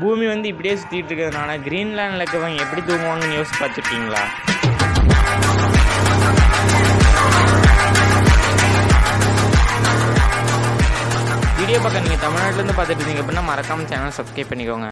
பூமி வந்து இப்படியே சுற்றிட்டு இருக்கிறதுனால கிரீன்லேண்டில் இருக்கிறவங்க எப்படி தூங்குவாங்கன்னு யோசிச்சு பார்த்துருக்கீங்களா? வீடியோ பார்க்க நீங்கள் தமிழ்நாட்டிலேருந்து பார்த்துட்டு இருந்தீங்க அப்படின்னா மறக்காமல் சேனல் சப்ஸ்கிரைப் பண்ணிக்கோங்க.